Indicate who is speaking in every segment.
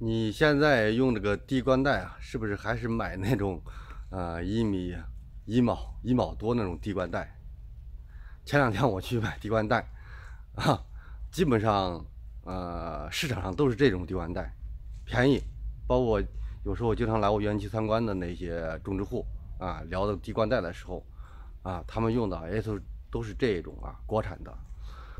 Speaker 1: 你现在用这个滴灌带啊，是不是还是买那种，呃，一米一毛一毛多那种滴灌带？前两天我去买滴灌带，啊，基本上，呃，市场上都是这种滴灌带，便宜。包括有时候我经常来我园区参观的那些种植户啊，聊到滴灌带的时候，啊，他们用的也都都是这种啊，国产的。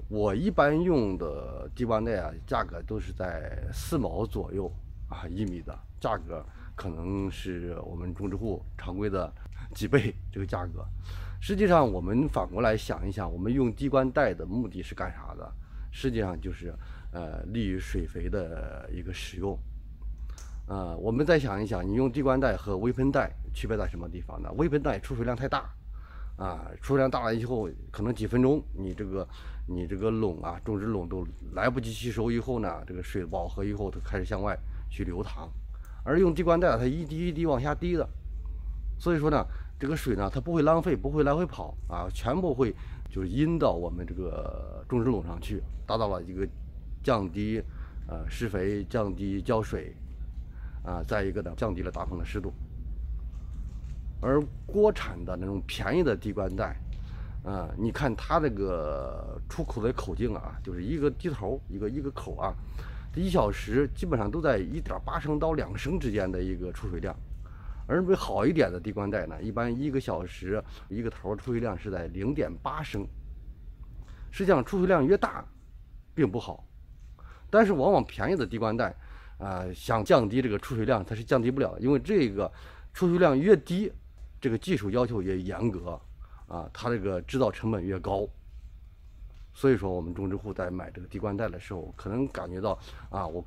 Speaker 1: 我一般用的滴灌带啊，价格都是在四毛左右啊，一米的价格可能是我们种植户常规的几倍这个价格。实际上，我们反过来想一想，我们用滴灌带的目的是干啥的？实际上就是呃，利于水肥的一个使用。呃，我们再想一想，你用滴灌带和微喷带区别在什么地方呢？微喷带出水量太大。啊，出量大了以后，可能几分钟，你这个你这个垄啊，种植垄都来不及吸收，以后呢，这个水饱和以后，它开始向外去流淌。而用滴灌带，它一滴一滴往下滴的，所以说呢，这个水呢，它不会浪费，不会来回跑啊，全部会就是引到我们这个种植垄上去，达到了一个降低呃施肥、降低浇水啊，再一个呢，降低了大棚的湿度。而国产的那种便宜的滴灌带，啊，你看它这个出口的口径啊，就是一个滴头，一个一个口啊，一小时基本上都在一点八升到两升之间的一个出水量。而为好一点的滴灌带呢，一般一个小时一个头出水量是在零点八升。实际上出水量越大，并不好，但是往往便宜的滴灌带，啊，想降低这个出水量，它是降低不了，因为这个出水量越低。这个技术要求也严格，啊，它这个制造成本越高，所以说我们种植户在买这个滴灌带的时候，可能感觉到啊，我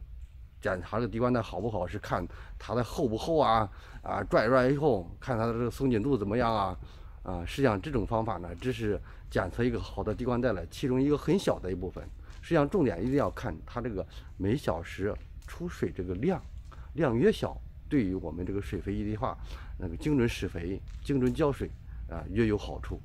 Speaker 1: 检查这个滴灌带好不好是看它的厚不厚啊，啊，拽出来以后看它的这个松紧度怎么样啊，啊，实际上这种方法呢，只是检测一个好的滴灌带的其中一个很小的一部分，实际上重点一定要看它这个每小时出水这个量，量越小。对于我们这个水肥一体化，那个精准施肥、精准浇水啊，越有好处。